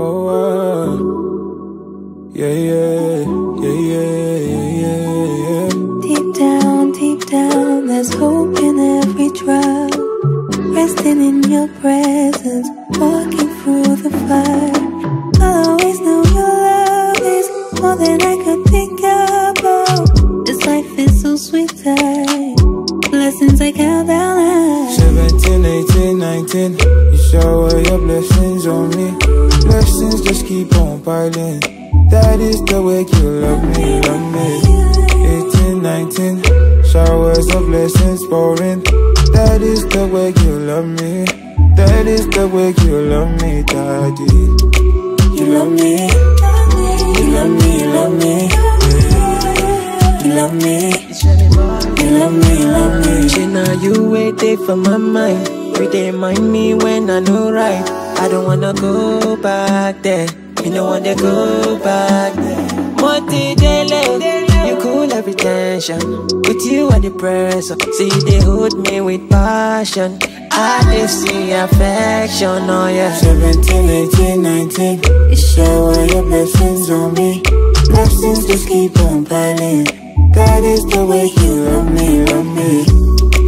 Oh, uh, yeah, yeah, yeah, yeah, yeah, yeah. Deep down, deep down, there's hope in every drop. Resting in your presence, walking through the fire. I'll always know your love is more than I could think about. This life is so sweet, I on me. Blessings just keep on piling. That is the way you love me, love me. 18, 19. Showers of blessings pouring. That is the way you love me. That is the way you love me, daddy. You love me. You love me, you love me. You love me. You love me, you love me. Shit, now you wait there for my mind. You remind me when I know right. I don't wanna go back there. You don't wanna go back there. Dele, you cool every tension. With you at the press, see they hold me with passion. I just see affection, oh yeah. 17, 18, 19. You shower your blessings on me. Blessings just keep on piling. That is the way you love me, love me.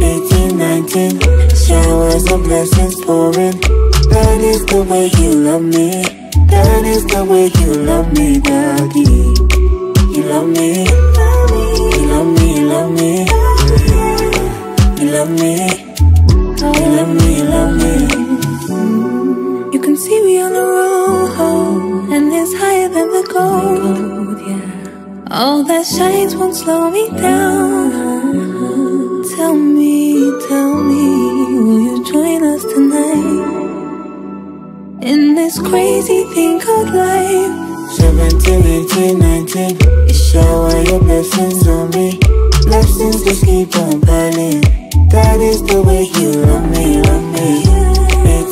18, 19. Showers of blessings pouring. Is the way you love me. That is the way you love me, daddy. You love me. You love me, you love me. You love me. You love me, you love me. You can see me on the road, and it's higher than the gold. Yeah. All that shines won't slow me down. Tell me, tell me, this crazy thing called life. 17, 18, 19 You shower your blessings on me Blessings just keep on piling That is the way you love me, love me.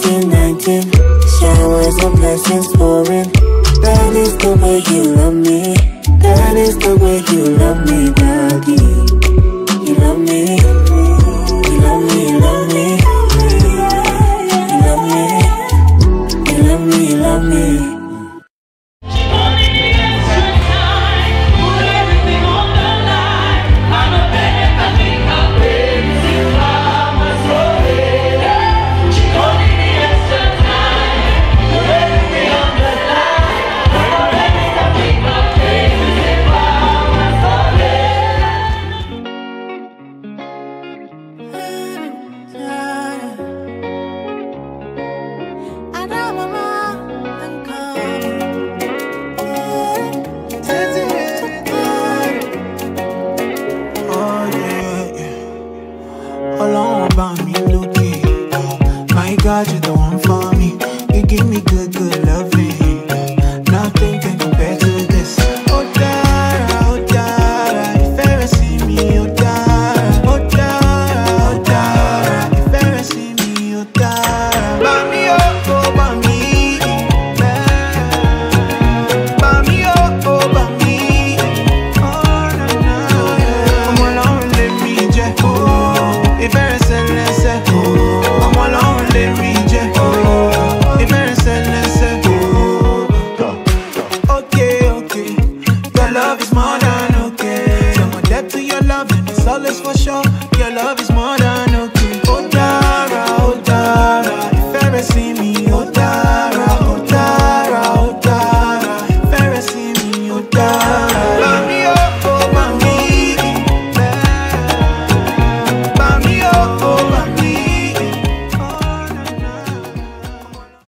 18, 19 Showers of blessings pouring. That is the way you love me. That is the way you love me, daddy me,